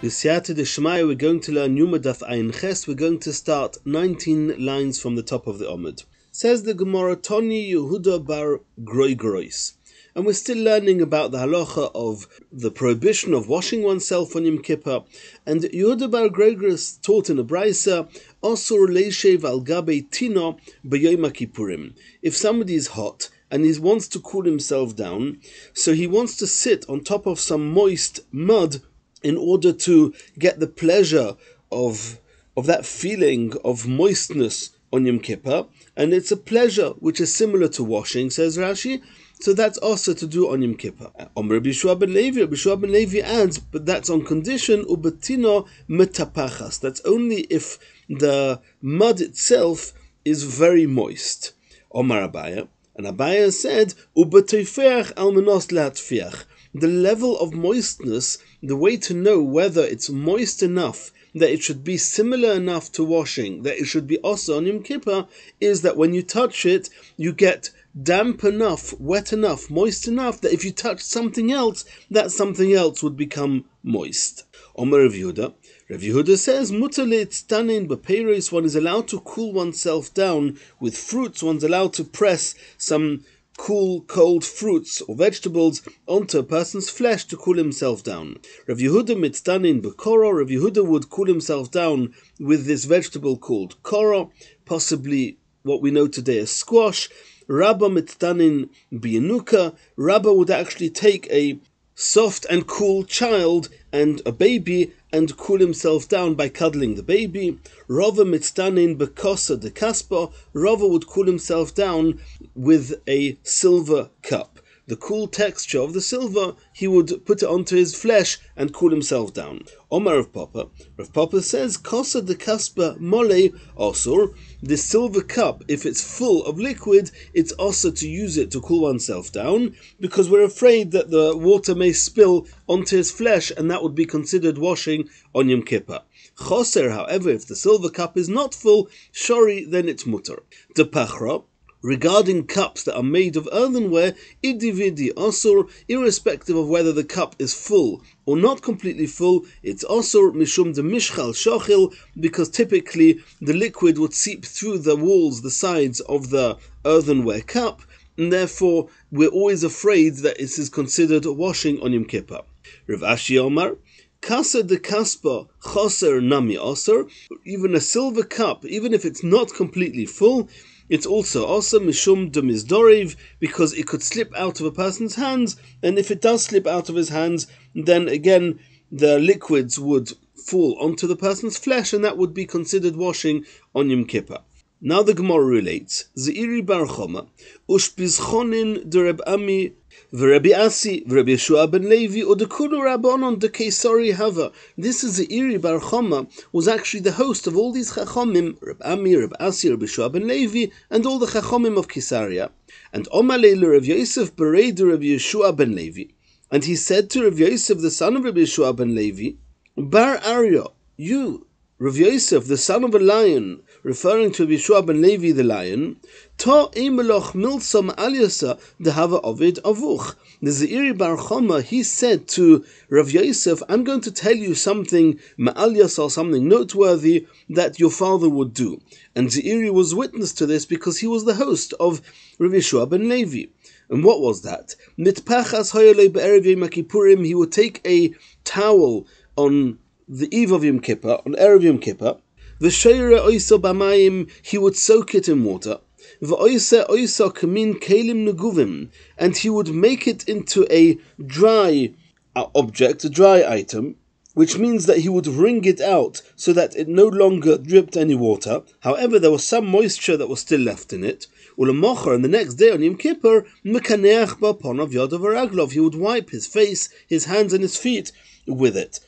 B'siyata Deshmaya, we're going to learn Yuma Daf Ayin Ches. We're going to start 19 lines from the top of the Omid. Says the Gemara, Toni Yehuda bar Groigrois. And we're still learning about the halacha of the prohibition of washing oneself on Yom Kippur. And Yehuda bar Groigrois taught in a brisa, Osur leishev al gabe tino b'yom kippurim. If somebody is hot and he wants to cool himself down, so he wants to sit on top of some moist mud in order to get the pleasure of of that feeling of moistness on Yom Kippur, and it's a pleasure which is similar to washing, says Rashi. So that's also to do on Yom Kippur. Omer Bishua ben Levi, Rabbi Bishua ben Levi adds, but that's on condition ubatino metapachas. That's only if the mud itself is very moist. Omar Abaya, and Abaya said, ubateiferch almenos latfiach the level of moistness, the way to know whether it's moist enough that it should be similar enough to washing, that it should be also on Yom Kippur, is that when you touch it, you get damp enough, wet enough, moist enough that if you touch something else, that something else would become moist. Omer Rav Yehuda. Rav Yehuda says, Mutalit stanin b'peiros, one is allowed to cool oneself down with fruits, one's allowed to press some cool, cold fruits or vegetables onto a person's flesh to cool himself down. Rav Yehuda mitzdanin bekoro, Rav Yehuda would cool himself down with this vegetable called koro, possibly what we know today as squash. Rabba mitzdanin biyanuka, Rabba would actually take a soft and cool child and a baby and cool himself down by cuddling the baby. Rava mitzdanin bekosa de kaspa. Rava would cool himself down with a silver cup. The cool texture of the silver, he would put it onto his flesh and cool himself down. Omar of Papa, Rav Papa says, Kosa de kaspa mole osur. The silver cup, if it's full of liquid, it's also to use it to cool oneself down, because we're afraid that the water may spill onto his flesh, and that would be considered washing on Yom Kippur. Choser, however, if the silver cup is not full, shori, then it's mutter. De pachra, regarding cups that are made of earthenware, idividi asur, irrespective of whether the cup is full or not completely full, it's asur mishum de mishchal shochil, because typically the liquid would seep through the walls, the sides of the earthenware cup, and therefore we're always afraid that this is considered washing on Yom Kippur. Rav Ashi Omar, Kasa de kaspa choser nami osir, even a silver cup, even if it's not completely full, it's also also mishum demizdorev because it could slip out of a person's hands, and if it does slip out of his hands, then again the liquids would fall onto the person's flesh, and that would be considered washing on Yom Kippur. Now the Gemara relates, Zeiri bar Choma, ushpizchonin de Reb Ami V'Rebbe Asi, V'Rebbe Yeshua ben Levi, or the Kulu Rabbanon de Kesari Hava. This is the Iri Bar Choma, was actually the host of all these Chachomim, Reb Ami, Reb Asi, Reb Yeshua ben Levi, and all the Chachomim of Kesaria. And Omalele Reb Yosef bereid Reb Yeshua ben Levi. And he said to Reb Yosef, the son of Reb Yeshua ben Levi, Bar Arya, you, Rav Yosef, the son of a lion, referring to Yeshua ben Levi the lion, Ta emeloch milsam aliasa dehava ovid avuch. The Zeiri Bar Choma, he said to Rav Yosef, I'm going to tell you something ma'alias or something noteworthy that your father would do. And Zeiri was witness to this because he was the host of Rav Yeshua ben Levi. And what was that? Mitpachas hoyole he would take a towel on the eve of Yom Kippur, on Erev Yom Kippur, V'sheire oisa b'mayim, he would soak it in water. V'oisa oisa kamin kelim neguvim, and he would make it into a dry object, a dry item, which means that he would wring it out so that it no longer dripped any water. However, there was some moisture that was still left in it. Ulamocher, and the next day on Yom Kippur, mekaneach ba'ponav yadav he would wipe his face, his hands, and his feet with it.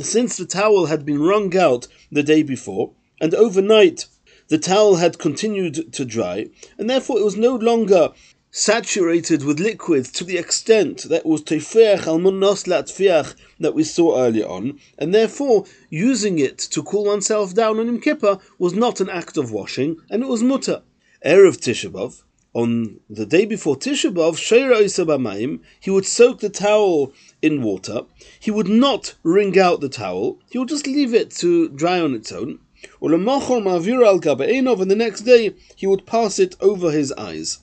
Since the towel had been wrung out the day before, and overnight the towel had continued to dry, and therefore it was no longer saturated with liquid to the extent that was teferch al latfiach that we saw earlier on, and therefore using it to cool oneself down on Yom Kippur was not an act of washing, and it was mutter. Erev Tishabov, on the day before Tisha B'Av, he would soak the towel in water. He would not wring out the towel. He would just leave it to dry on its own. And the next day he would pass it over his eyes.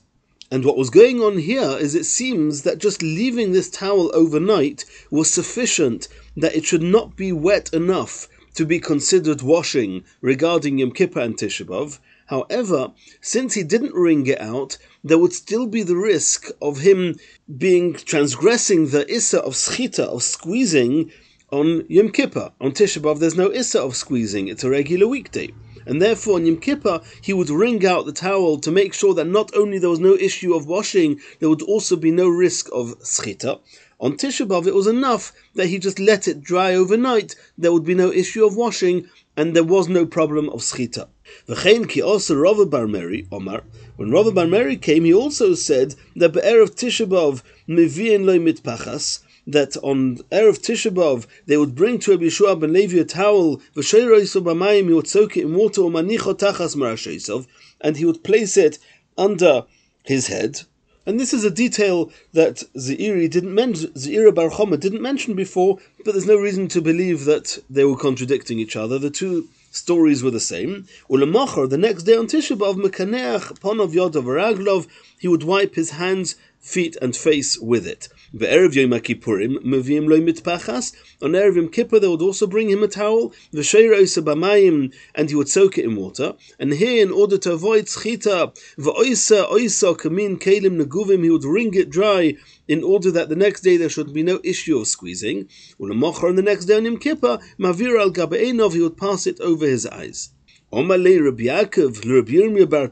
And what was going on here is it seems that just leaving this towel overnight was sufficient, that it should not be wet enough to be considered washing regarding Yom Kippur and Tisha B'Av. However, since he didn't wring it out, there would still be the risk of him being transgressing the issa of schita, of squeezing on Yom Kippur. On Tisha B'Av, there's no issa of squeezing, it's a regular weekday. And therefore, on Yom Kippur, he would wring out the towel to make sure that not only there was no issue of washing, there would also be no risk of schita. On Tisha B'Av, it was enough that he just let it dry overnight. There would be no issue of washing, and there was no problem of schita. V'chein ki also Rava Bar Meri, Omar, when Rava Bar Meri came, he also said that loy mitpachas, that on Erev Tisha they would bring to Rabbi Yeshua ben Levi a towel, v'sheiro b'mayim, he would soak it in water, umanicho tachas and he would place it under his head. And this is a detail that Zeiri didn't mention, Bar Choma didn't mention before, but there's no reason to believe that they were contradicting each other. The two stories were the same. Ulamachar, the next day on Tisha B'Av, Mekaneach, Ponov Yodov Raglov, he would wipe his hands, feet, and face with it. Be'erev Yom Kippurim, Mevim Lo Mitpachas. On Erev Yom Kippur, they would also bring him a towel, V'sheira B'mayim, and he would soak it in water. And here, in order to avoid schita, V'oisa Oisa Kamin Kalim Neguvim, he would wring it dry in order that the next day there should be no issue of squeezing. Ulemocher on the next day on Yom Kippur, Mavir al Gabeinov, he would pass it over his eyes. Omalei Rabbi Yaakov, Rabbi Yirmiyah bar.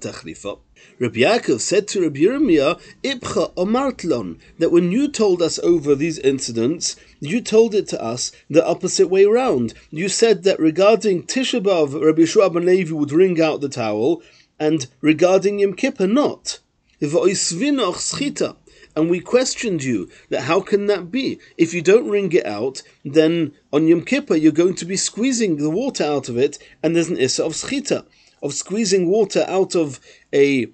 Rabbi Yaakov said to Rabbi Yirmiyah, Ipcha omartlon, that when you told us over these incidents, you told it to us the opposite way round. You said that regarding Tisha B'Av, Rabbi Yeshua ben Levi would wring out the towel, and regarding Yom Kippur, not. And we questioned you that how can that be? If you don't wring it out, then on Yom Kippur you're going to be squeezing the water out of it, and there's an issa of schita, of squeezing water out of a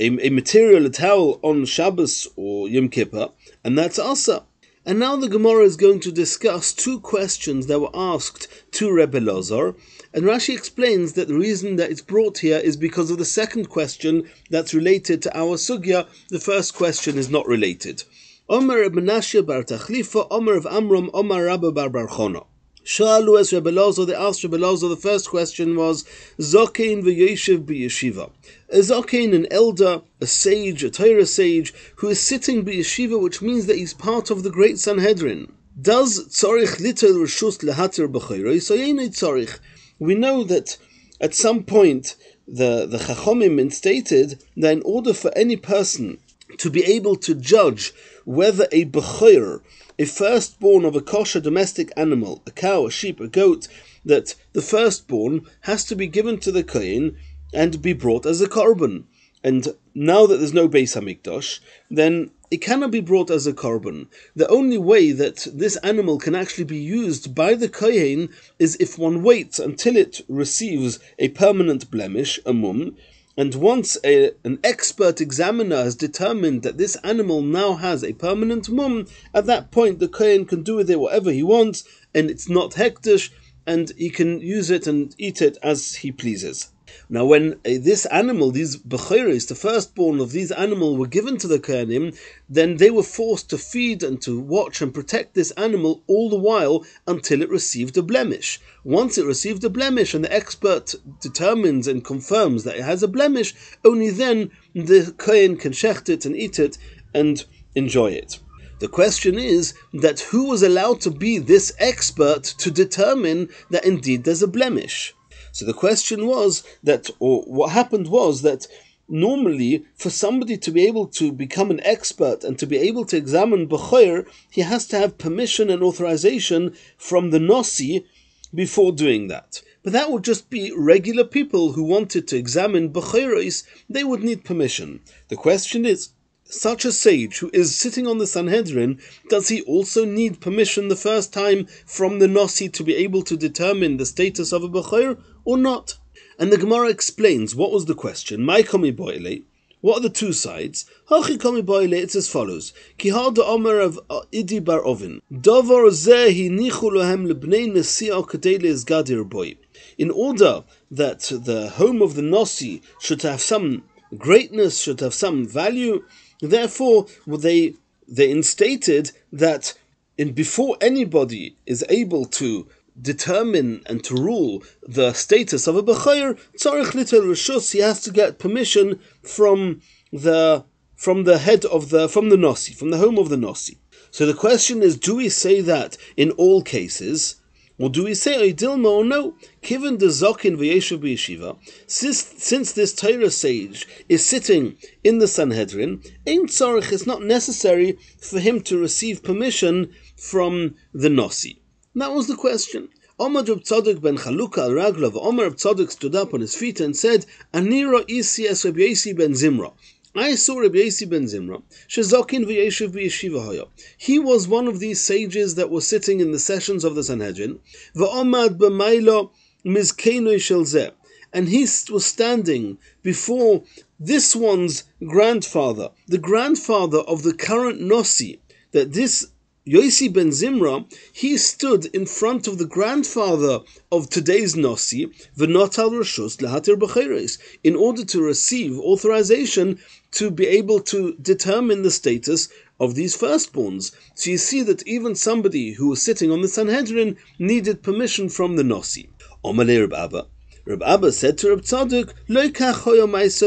a, a material, a towel on Shabbos or Yom Kippur, and that's Asa. And now the Gemara is going to discuss two questions that were asked to Rebbe Lazar, and Rashi explains that the reason that it's brought here is because of the second question that's related to our sugya. The first question is not related. Omer Menashe bar Tachlifa, Omer of Amram, Omer Rabba bar Barchona. Shalu es Rebbe Lozo, they asked Rebbe Lozo, the first question was, Zokein v'yeshiv b'yeshiva. A Zokein, an elder, a sage, a Torah sage, who is sitting b'yeshiva, which means that he's part of the great Sanhedrin. Does tzorich litel reshus lehatir b'chayro? So tzorich. We know that at some point the, the Chachomim stated that in order for any person to be able to judge whether a b'chayr, a firstborn of a kosher domestic animal, a cow, a sheep, a goat, that the firstborn has to be given to the kohen and be brought as a korban. And now that there's no Beis Hamikdash, then it cannot be brought as a korban. The only way that this animal can actually be used by the kohen is if one waits until it receives a permanent blemish, a mum, and once a, an expert examiner has determined that this animal now has a permanent mum, at that point the Kohen can do with it whatever he wants, and it's not hektish, and he can use it and eat it as he pleases. Now, when uh, this animal, these bechiris, the firstborn of these animals, were given to the Kohanim, then they were forced to feed and to watch and protect this animal all the while until it received a blemish. Once it received a blemish and the expert determines and confirms that it has a blemish, only then the Kohen can shecht it and eat it and enjoy it. The question is that who was allowed to be this expert to determine that indeed there's a blemish? So the question was that, or what happened was that normally for somebody to be able to become an expert and to be able to examine Bechor, he has to have permission and authorization from the Nasi before doing that. But that would just be regular people who wanted to examine Bechoros, they would need permission. The question is, such a sage who is sitting on the Sanhedrin, does he also need permission the first time from the Nasi to be able to determine the status of a Bechor or not? And the Gemara explains what was the question. My komi boile. What are the two sides? Hachi komi boile. It's as follows. Kihal the Omer of Idi bar Ovin. Dovar zehi nichu lohem lebnei nesi'a kadeles gadir boy. In order that the home of the Nasi should have some greatness, should have some value, therefore they they instated that in before anybody is able to determine and to rule the status of a Bechayr, Tzarech Little Rishus, he has to get permission from the from the head of the from the Nasi, from the home of the Nasi. So the question is, do we say that in all cases? Or do we say Dilma or no? Given the Zokin v'yeshuv b'yeshiva, since, since this Torah sage is sitting in the Sanhedrin, Ein Tzarech is not necessary for him to receive permission from the Nasi. That was the question. Omar Reb Tzadok ben Chaluka al Raglav, Omar Reb Tzadok stood up on his feet and said, Anira isi es Yesi ben Zimra. I saw Yesi ben Zimra, shezokin v'yeshiv b'yeshiva hoya. He was one of these sages that were sitting in the sessions of the Sanhedrin, v'omad b'maylo mizkenoi shel. And he was standing before this one's grandfather, the grandfather of the current Nossi, that this Yosi ben Zimra, he stood in front of the grandfather of today's Nasi, Venotal Rashus Lahatir B'cheres, in order to receive authorization to be able to determine the status of these firstborns. So you see that even somebody who was sitting on the Sanhedrin needed permission from the Nasi. Omalei Reb Abba. Reb Abba said to Reb Tzadok, Lo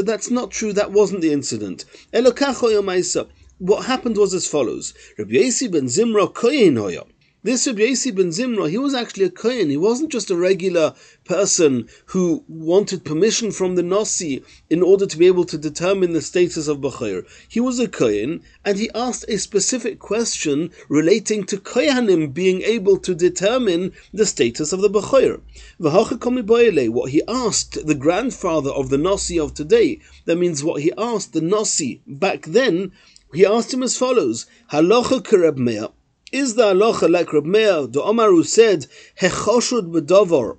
that's not true, that wasn't the incident. Elo what happened was as follows: Rabbi Yasi ben Zimra koyin hoya. This Rabbi Yasi ben Zimra, he was actually a kohen. He wasn't just a regular person who wanted permission from the Nasi in order to be able to determine the status of Bachir. He was a kohen, and he asked a specific question relating to kohanim being able to determine the status of the Bachir. What he asked the grandfather of the Nasi of today, that means what he asked the Nasi back then he asked him as follows: Halacha kereb Meir. Is the halacha like Reb Meir, the Omar who said hechoshud bedover?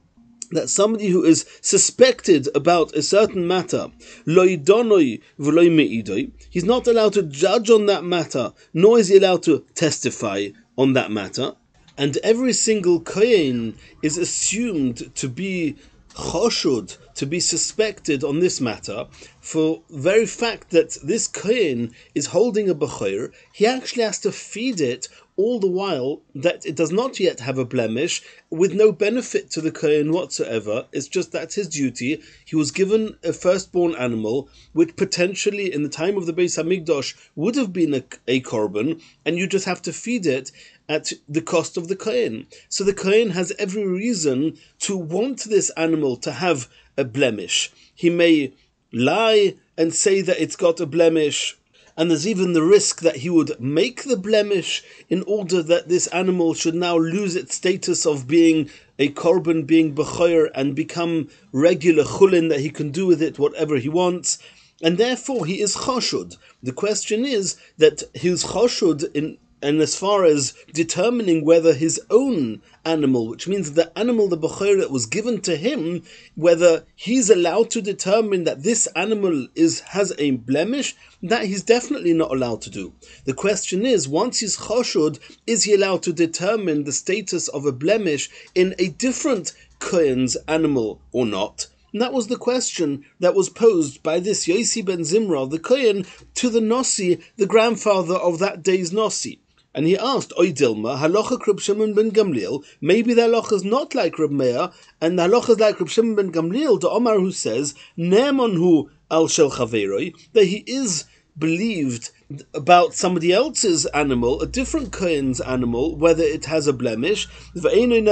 That somebody who is suspected about a certain matter, loidonoi v'loi meidoi, he's not allowed to judge on that matter, nor is he allowed to testify on that matter. And every single kohen is assumed to be choshud, to be suspected on this matter, for very fact that this kohen is holding a bechor, he actually has to feed it all the while that it does not yet have a blemish, with no benefit to the kohen whatsoever. It's just that's his duty. He was given a firstborn animal, which potentially in the time of the Beis Hamikdash would have been a, a korban, and you just have to feed it at the cost of the kohen. So the kohen has every reason to want this animal to have a blemish. He may lie and say that it's got a blemish and there's even the risk that he would make the blemish in order that this animal should now lose its status of being a korban, being bechoyer, and become regular chulin that he can do with it whatever he wants. And therefore, he is choshud. The question is that his choshud in and as far as determining whether his own animal, which means the animal, the Bechor that was given to him, whether he's allowed to determine that this animal is has a blemish, that he's definitely not allowed to do. The question is, once he's choshud, is he allowed to determine the status of a blemish in a different kohen's animal or not? And that was the question that was posed by this Yosi ben Zimra, the Kohen, to the Nossi, the grandfather of that day's Nossi. And he asked, Oy Dilma, halacha Reb Shimon ben Gamliel, maybe the halacha is not like Reb Meir, and the halacha is like Reb Shimon ben Gamliel, the Omar who says, Ne'eman hu al shel chaveroi, that he is believed about somebody else's animal, a different Kohen's animal, whether it has a blemish, even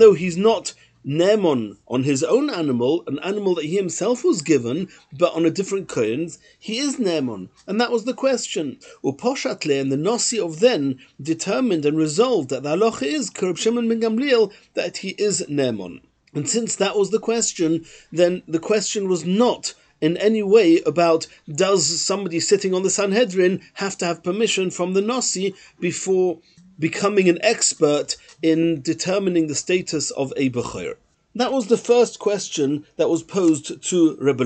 though he's not Nemon on his own animal, an animal that he himself was given, but on a different kohen's, he is Nemon. And that was the question. Uposhatle and the Nasi of then determined and resolved that the halacha is Kerb Shimon ben Gamliel, that he is Nemon. And since that was the question, then the question was not in any way about does somebody sitting on the Sanhedrin have to have permission from the Nasi before becoming an expert in determining the status of a Bechir? That was the first question that was posed to Rebbe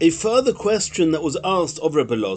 A further question that was asked of Rebbe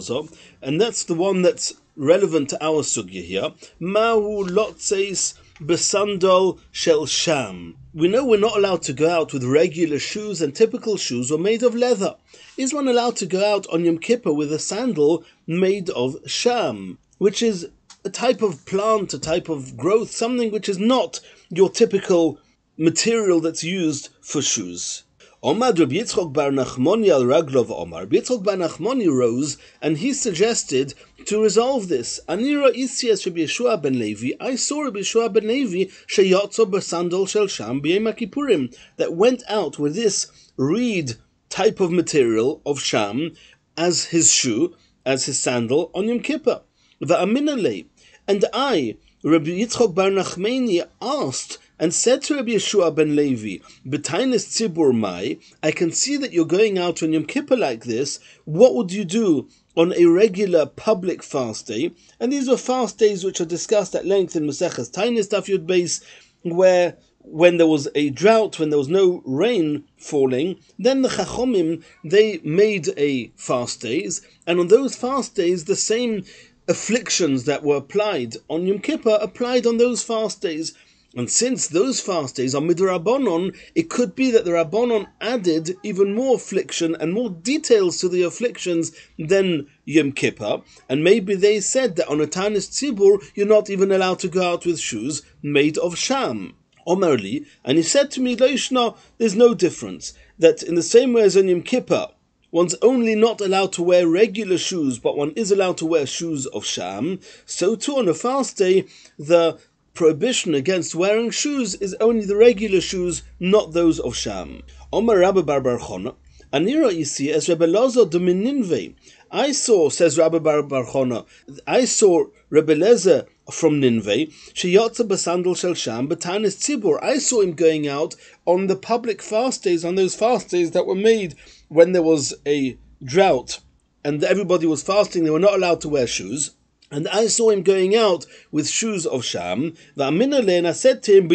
and that's the one that's relevant to our sugya here. Mahu lotzeis besandol shel sham. We know we're not allowed to go out with regular shoes, and typical shoes are made of leather. Is one allowed to go out on Yom Kippur with a sandal made of sham, which is a type of plant, a type of growth, something which is not your typical material that's used for shoes? Omar Rabbi Yitzchok Bar Nachmoni al Raglov Omar. Yitzchok Bar Nachmoni rose and he suggested to resolve this. Anira Isias Rabbi Yeshua ben Levi. I saw Rabbi Yeshua ben Levi sheyotzo basandal shel sham b'yem that went out with this reed type of material of sham as his shoe, as his sandal on Yom Kippur. Va'aminale. And I, Rabbi Yitzchok Bar Nachmani, asked and said to Rabbi Yeshua ben Levi, Betainis tzibur mai, I can see that you're going out on Yom Kippur like this. What would you do on a regular public fast day? And these were fast days which are discussed at length in Maseches Tainis Daf Yud Beis, where when there was a drought, when there was no rain falling, then the Chachomim, they made a fast days, and on those fast days, the same afflictions that were applied on Yom Kippur applied on those fast days. And since those fast days are midrabanon, it could be that the Rabbanon added even more affliction and more details to the afflictions than Yom Kippur. And maybe they said that on a Tanis Tzibur, you're not even allowed to go out with shoes made of sham. Omerli, and he said to me, Leishna, there's no difference. That in the same way as on Yom Kippur, one's only not allowed to wear regular shoes, but one is allowed to wear shoes of sham. So too on a fast day, the prohibition against wearing shoes is only the regular shoes, not those of Sham. Omar Rabbi Bar Anira see as Rebbe Lozo de Ninve. I saw, says Rabbi Bar Bar Chona, I saw Rebbe Lezer from Ninveh, Sheyotza Basandal Shel Sham, Batanis Tzibur. I saw him going out on the public fast days, on those fast days that were made when there was a drought and everybody was fasting, they were not allowed to wear shoes. And I saw him going out with shoes of Sham. And I said to him,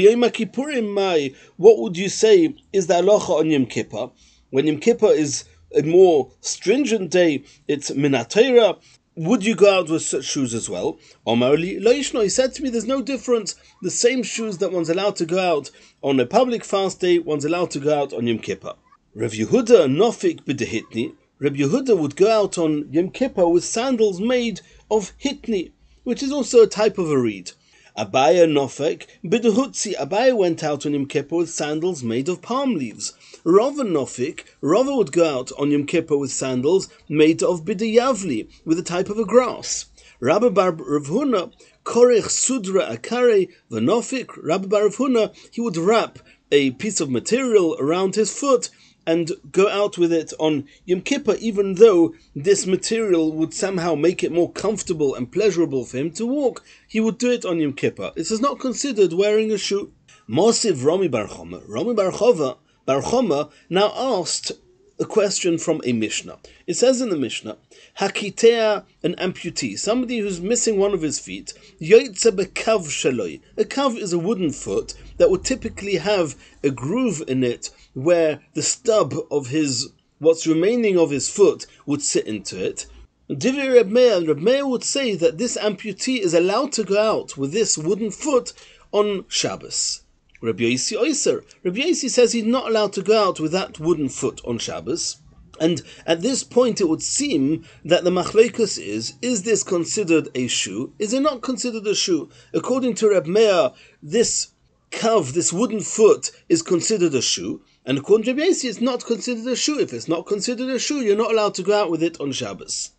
what would you say is the halacha on Yom Kippur? When Yom Kippur is a more stringent day, it's Minatera. Would you go out with such shoes as well? Omarli Loishno, he said to me, there's no difference. The same shoes that one's allowed to go out on a public fast day, one's allowed to go out on Yom Kippur. Rav Yehuda Nofik B'dehitni, Rabbi Yehuda would go out on Yom Kippur with sandals made of hitni, which is also a type of a reed. Abaya Nofek, Bidahutzi, Abaya went out on Yom Kippur with sandals made of palm leaves. Rava Nofik, Rava would go out on Yom Kippur with sandals made of Bidayavli, with a type of a grass. Rabbi Bar Rav Huna, Korech Sudra Akare, Vanofik, Rabbi Bar Rav Huna, he would wrap a piece of material around his foot and go out with it on Yom Kippur, even though this material would somehow make it more comfortable and pleasurable for him to walk, he would do it on Yom Kippur. This is not considered wearing a shoe. Mosiv Romi Barchoma, Barchova, Barchoma now asked a question from a Mishnah. It says in the Mishnah, Hakitea, an amputee, somebody who's missing one of his feet, Yoitze bekav shaloi. A kav is a wooden foot that would typically have a groove in it where the stub of his, what's remaining of his foot, would sit into it. Divi Reb Meir, Reb Meir would say that this amputee is allowed to go out with this wooden foot on Shabbos. Rabbi Yossi Oyser. Rabbi Yossi says he's not allowed to go out with that wooden foot on Shabbos. And at this point, it would seem that the machlekus is: is this considered a shoe? Is it not considered a shoe? According to Reb Meir, this kav, this wooden foot, is considered a shoe, and according to Reb Yossi, it's not considered a shoe. If it's not considered a shoe, you're not allowed to go out with it on Shabbos.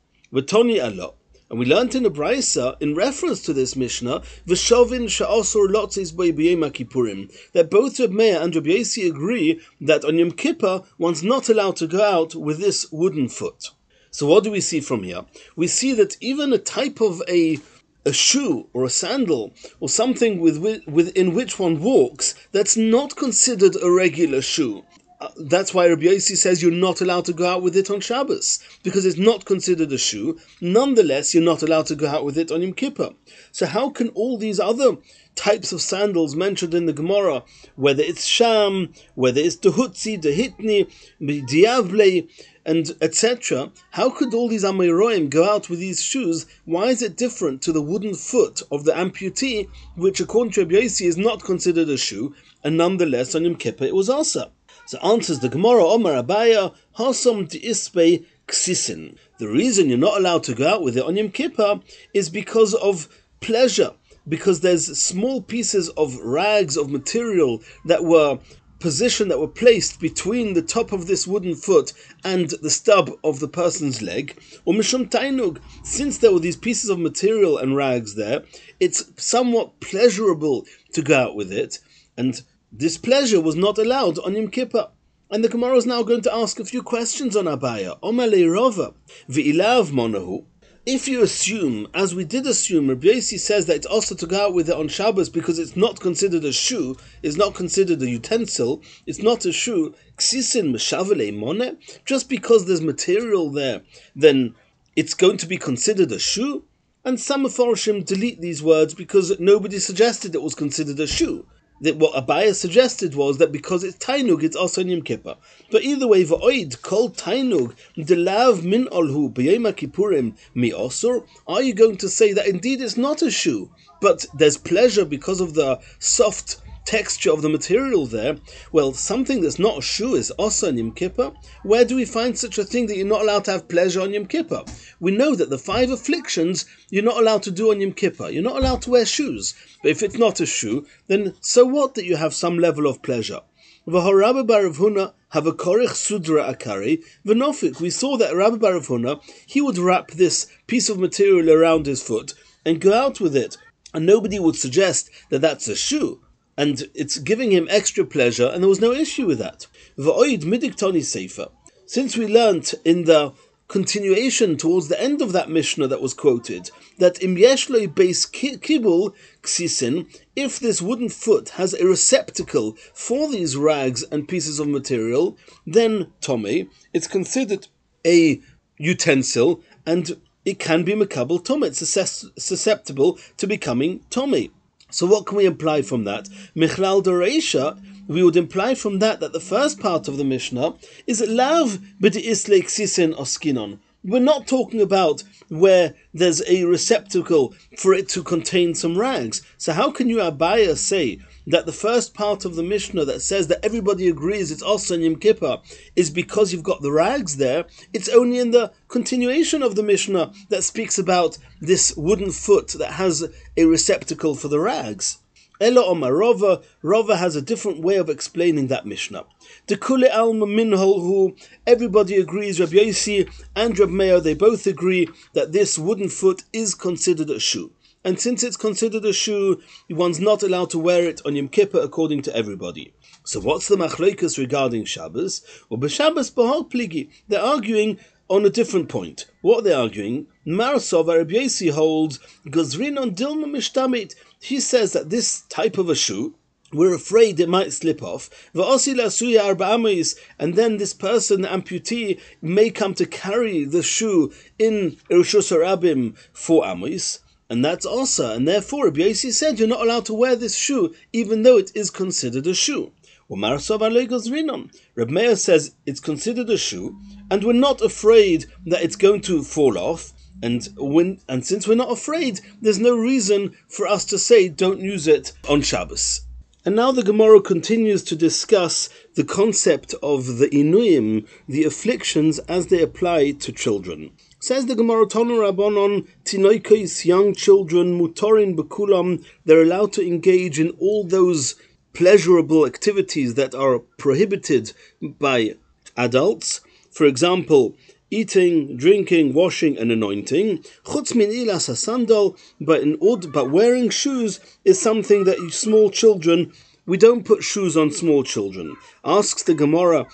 Tony Allah. And we learned in the Braisa, in reference to this Mishnah, V'shovin sha'asur lotzis kippurim, that both Reb Meir and Reb Yossi agree that on Yom Kippur, one's not allowed to go out with this wooden foot. So what do we see from here? We see that even a type of a a shoe or a sandal or something with, with, in which one walks that's not considered a regular shoe uh, that's why Rabbi Yossi says you're not allowed to go out with it on Shabbos because it's not considered a shoe. Nonetheless, you're not allowed to go out with it on Yom Kippur. So how can all these other types of sandals mentioned in the Gemara, whether it's sham, whether it's dehutzi, dehitni, diavle, and etc. How could all these Amoraim go out with these shoes? Why is it different to the wooden foot of the amputee, which according to Rabbi is not considered a shoe, and nonetheless on Yom Kippur it was also? So answers the Gemara, Omar Abaya, Hasam Ispe Ksisin. The reason you're not allowed to go out with it on Yom Kippur is because of pleasure because there's small pieces of rags of material that were positioned that were placed between the top of this wooden foot and the stub of the person's leg. Or mishum tainug, since there were these pieces of material and rags there, it's somewhat pleasurable to go out with it, and this pleasure was not allowed on Yom Kippur. And the Gemara is now going to ask a few questions on Abaya. Omale Rova, v'ilav monahu, if you assume, as we did assume, Rabbi Yossi says that it's also to go out with it on Shabbos because it's not considered a shoe, it's not considered a utensil, it's not a shoe, ksisin meshavele mone, just because there's material there, then it's going to be considered a shoe? And some Mepharshim delete these words because nobody suggested it was considered a shoe that what Abaya suggested was that because it's Tainug, it's also Yom Kippur. But either way, Va'oid, called Tainug, Delav min olhu b'yema kippurim mi osur, are you going to say that indeed it's not a shoe, but there's pleasure because of the soft texture of the material there, well, something that's not a shoe is also on Yom Kippur. Where do we find such a thing that you're not allowed to have pleasure on Yom Kippur? We know that the five afflictions you're not allowed to do on Yom Kippur. You're not allowed to wear shoes. But if it's not a shoe, then so what that you have some level of pleasure? Sudra akari. We saw that Rabbi baravhuna he would wrap this piece of material around his foot and go out with it, and nobody would suggest that that's a shoe and it's giving him extra pleasure, and there was no issue with that. Since we learnt in the continuation towards the end of that Mishnah that was quoted, that im yeshloi base kibul ksisin, if this wooden foot has a receptacle for these rags and pieces of material, then Tommy, it's considered a utensil, and it can be makabel Tommy. It's susceptible to becoming Tommy. So what can we imply from that? Michlal Doreisha, we would imply from that that the first part of the Mishnah is lav b'de'isle ksisin oskinon. We're not talking about where there's a receptacle for it to contain some rags. So how can you Abaya say that the first part of the Mishnah that says that everybody agrees it's also in Yom Kippur is because you've got the rags there. It's only in the continuation of the Mishnah that speaks about this wooden foot that has a receptacle for the rags. Ella Omar Rova, Rova has a different way of explaining that Mishnah. The Kule Alma Minhol, who everybody agrees, Rabbi Yossi and Rabbi Meir, they both agree that this wooden foot is considered a shoe and since it's considered a shoe, one's not allowed to wear it on Yom Kippur according to everybody. So what's the machlokas regarding Shabbos? Well, b'Shabbos b'hol pligi. They're arguing on a different point. What are they arguing? Marsov Arabiesi holds Gozrin on Dilma Mishtamit. He says that this type of a shoe, we're afraid it might slip off. And then this person, the amputee, may come to carry the shoe in Hashanah for Amos and that's also, and therefore Rabbi Yossi said you're not allowed to wear this shoe, even though it is considered a shoe. Reb Meir says it's considered a shoe, and we're not afraid that it's going to fall off. And when and since we're not afraid, there's no reason for us to say don't use it on Shabbos. And now the Gemara continues to discuss the concept of the inuim, the afflictions as they apply to children. Says the Gemara Tonu Rabbanon, Tinoikos, young children, Mutorin Bekulam, they're allowed to engage in all those pleasurable activities that are prohibited by adults. For example, eating, drinking, washing, and anointing. Chutz min ilas sandal, but in but wearing shoes is something that small children we don't put shoes on small children. Asks the Gemara,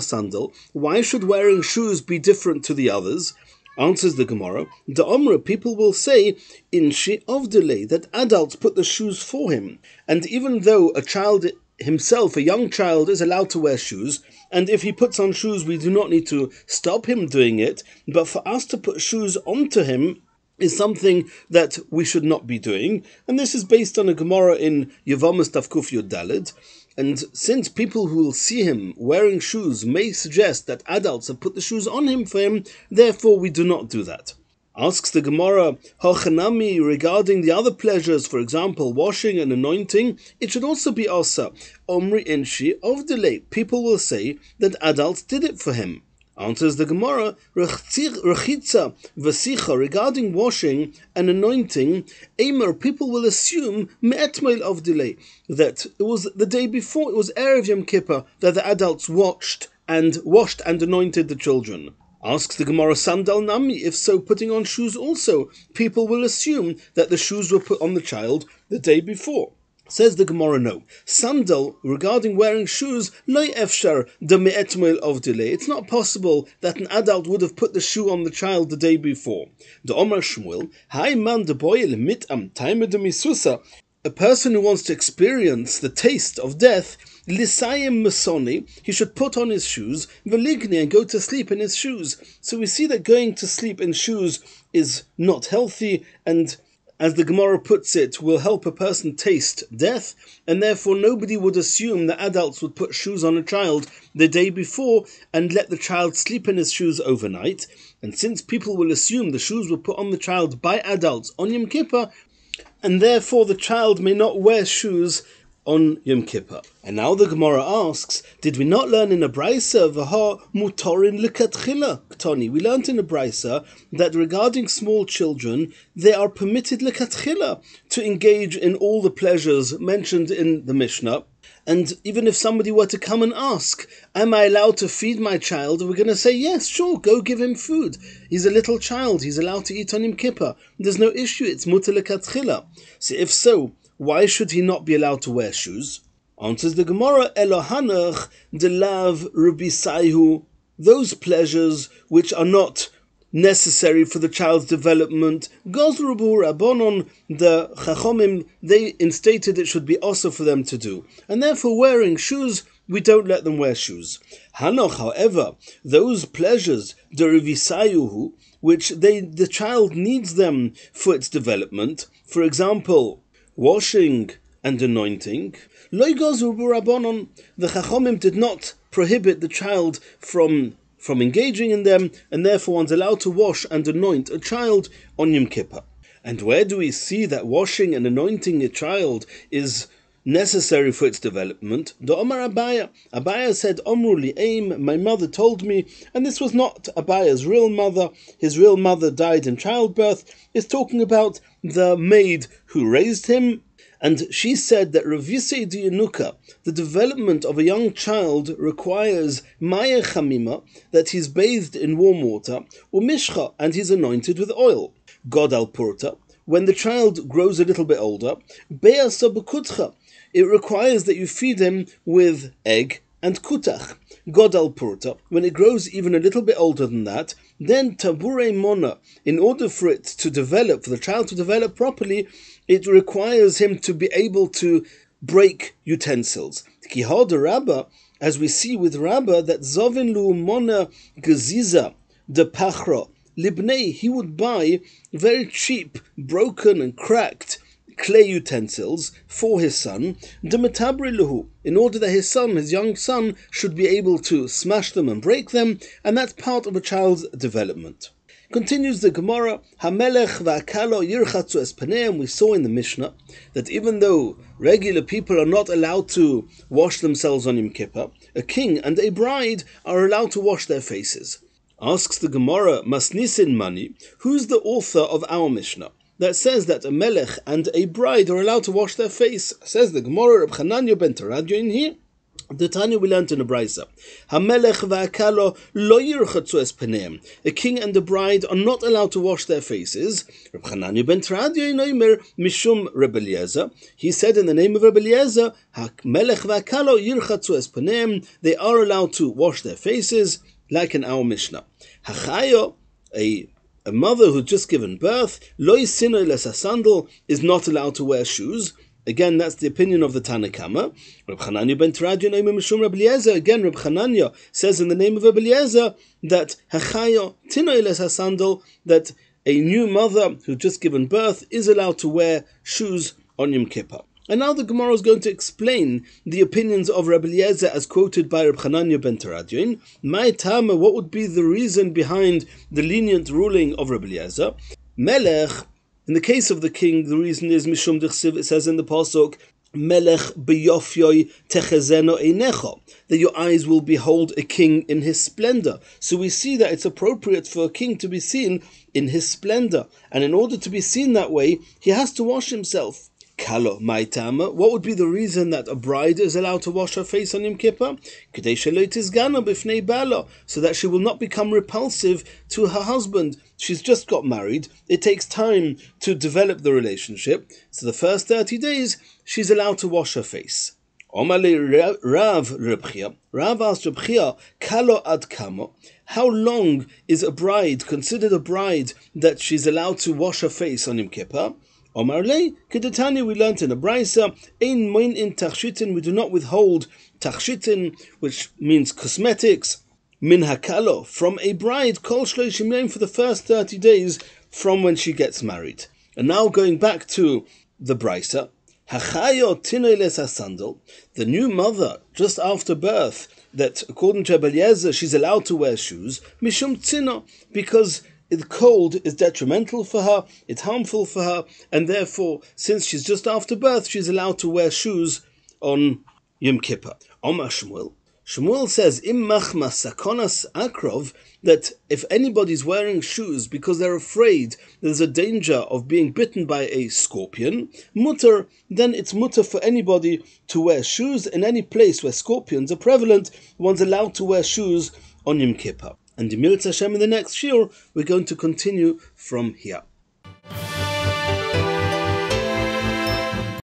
sandal, why should wearing shoes be different to the others? Answers the Gemara, the Omra people will say, in she of delay, that adults put the shoes for him. And even though a child himself, a young child, is allowed to wear shoes, and if he puts on shoes, we do not need to stop him doing it, but for us to put shoes onto him is something that we should not be doing, and this is based on a Gemara in Yavamas Tafkuf Yud Dalid. And since people who will see him wearing shoes may suggest that adults have put the shoes on him for him, therefore we do not do that. Asks the Gemara, Hochanami, regarding the other pleasures, for example, washing and anointing, it should also be asa. Omri inshi of delay. People will say that adults did it for him. Answers the Gemara, Rechitza Vasicha, regarding washing and anointing, Emer, people will assume Me'etmail of delay, that it was the day before, it was Erev Yom Kippur, that the adults watched and washed and anointed the children. Asks the Gemara Sandal Nami, if so, putting on shoes also, people will assume that the shoes were put on the child the day before. Says the Gemara, no. Sandal, regarding wearing shoes, loy efshar de me'etmil of delay. It's not possible that an adult would have put the shoe on the child the day before. The Omar Shmuel, hai man de boil mit am time de misusa. A person who wants to experience the taste of death Lisayim Masoni, he should put on his shoes, Veligni, and go to sleep in his shoes. So we see that going to sleep in shoes is not healthy, and as the Gemara puts it, will help a person taste death, and therefore nobody would assume that adults would put shoes on a child the day before and let the child sleep in his shoes overnight. And since people will assume the shoes were put on the child by adults on Yom Kippur, and therefore the child may not wear shoes on Yom Kippur. And now the Gemara asks, did we not learn in a brisa v'ha mutorin lekatchila ktoni? We learned in a brisa that regarding small children, they are permitted lekatchila to engage in all the pleasures mentioned in the Mishnah. And even if somebody were to come and ask, Am I allowed to feed my child? We're going to say, Yes, sure, go give him food. He's a little child, he's allowed to eat on Yom Kippur. There's no issue, it's mutter lekatchila. So if so, why should he not be allowed to wear shoes? Answers the Gemara, Elohanach de lav rubisaihu, those pleasures which are not necessary for the child's development. Gozrubu Rabbonon, the Chachomim, they instated it should be also for them to do. And therefore, wearing shoes, we don't let them wear shoes. Hanoch, however, those pleasures, the Revisayuhu, which they the child needs them for its development, for example, washing and anointing, the Chachomim did not prohibit the child from from engaging in them, and therefore one's allowed to wash and anoint a child on Yom Kippur. And where do we see that washing and anointing a child is necessary for its development? The Omar Abaya. Abaya said, Omru aim, my mother told me, and this was not Abaya's real mother. His real mother died in childbirth. Is talking about the maid who raised him. And she said that Ravise Diyanuka, the development of a young child requires Maya Chamima, that he's bathed in warm water, or Mishcha, and he's anointed with oil. God al Purta, when the child grows a little bit older, Bea it requires that you feed him with egg and kutach. God al Purta, when it grows even a little bit older than that, then tabure mona, in order for it to develop, for the child to develop properly, it requires him to be able to break utensils. Kihada Rabba, as we see with Rabba, that Zovin lu mona gaziza de pachra libnei, he would buy very cheap, broken and cracked clay utensils for his son, luhu, in order that his son, his young son, should be able to smash them and break them, and that's part of a child's development. Continues the Gemara, Hamelech va'akalo yirchatzu es We saw in the Mishnah that even though regular people are not allowed to wash themselves on Yom Kippur, a king and a bride are allowed to wash their faces. Asks the Gemara, Masnisin Mani, who's the author of our Mishnah? That says that a melech and a bride are allowed to wash their face. Says the Gemara of Chananya ben Taradio in here. The Tanya we learned in the Brisa. Hamelech va'akalo lo yirchatzu es peneim. A king and a bride are not allowed to wash their faces. Reb Chananya ben Tradio noimer mishum Reb Eliezer. He said in the name of Reb Eliezer, Hamelech va'akalo yirchatzu es peneim. They are allowed to wash their faces, like in our Mishnah. Hachayo, a a mother who's just given birth, loy sandal, is not allowed to wear shoes. Again, that's the opinion of the Tanakama. Reb Chananya ben Mishum Reb. Again, Reb Chananya says in the name of Reb that Hachayo Tinoiles Hasandal that a new mother who's just given birth is allowed to wear shoes on Yom Kippur. And now the Gemara is going to explain the opinions of Rabbi Eliezer as quoted by Rabbi Hananya ben Teradyon. My Tama, what would be the reason behind the lenient ruling of Rabbi Eliezer? Melech, in the case of the king, the reason is Mishum Dechsiv, it says in the Pasuk, Melech beyofyoi techezeno einecho, that your eyes will behold a king in his splendor. So we see that it's appropriate for a king to be seen in his splendor. And in order to be seen that way, he has to wash himself. Kalo Maitama. What would be the reason that a bride is allowed to wash her face on Yom Kippur? So that she will not become repulsive to her husband. She's just got married. It takes time to develop the relationship. So the first 30 days, she's allowed to wash her face. Rav Rebchia. Rav Kalo ad kamo. How long is a bride considered a bride that she's allowed to wash her face on Yom Kippur? Omarle, Kedetani, we learnt in a brisa, Ein moin in tachshitin, we do not withhold tachshitin, which means cosmetics, min hakalo, from a bride, kol shloishim yom, for the first 30 days from when she gets married. And now going back to the brisa, Hachayo tinoiles asandal, the new mother, just after birth, that according to Eliezer, she's allowed to wear shoes, mishum tzino, because the cold is detrimental for her, it's harmful for her, and therefore, since she's just after birth, she's allowed to wear shoes on Yom Kippur. Omar Shmuel. Shmuel says, Im sakonas akrov, that if anybody's wearing shoes because they're afraid there's a danger of being bitten by a scorpion, mutter, then it's mutter for anybody to wear shoes in any place where scorpions are prevalent. One's allowed to wear shoes on Yom Kippur. And the Hashem in the next shiur, we're going to continue from here.